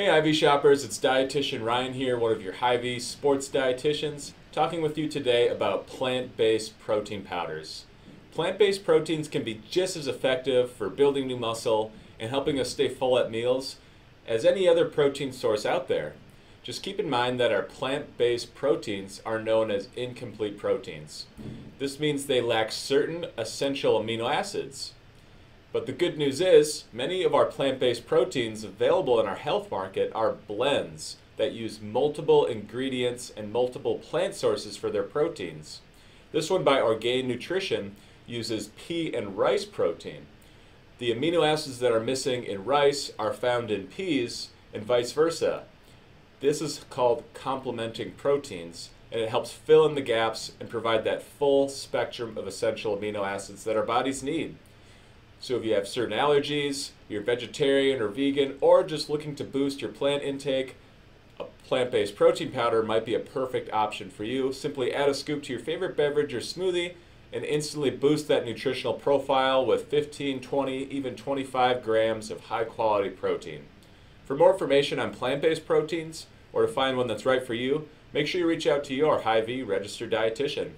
Hey Hy-Vee shoppers, it's dietitian Ryan here, one of your Hy-Vee sports dietitians, talking with you today about plant-based protein powders. Plant-based proteins can be just as effective for building new muscle and helping us stay full at meals as any other protein source out there. Just keep in mind that our plant-based proteins are known as incomplete proteins. This means they lack certain essential amino acids. But the good news is, many of our plant-based proteins available in our health market are blends that use multiple ingredients and multiple plant sources for their proteins. This one by Orgain Nutrition uses pea and rice protein. The amino acids that are missing in rice are found in peas and vice versa. This is called complementing proteins and it helps fill in the gaps and provide that full spectrum of essential amino acids that our bodies need. So if you have certain allergies, you're vegetarian or vegan, or just looking to boost your plant intake, a plant-based protein powder might be a perfect option for you. Simply add a scoop to your favorite beverage or smoothie and instantly boost that nutritional profile with 15, 20, even 25 grams of high quality protein. For more information on plant-based proteins or to find one that's right for you, make sure you reach out to your Hy-Vee registered dietitian.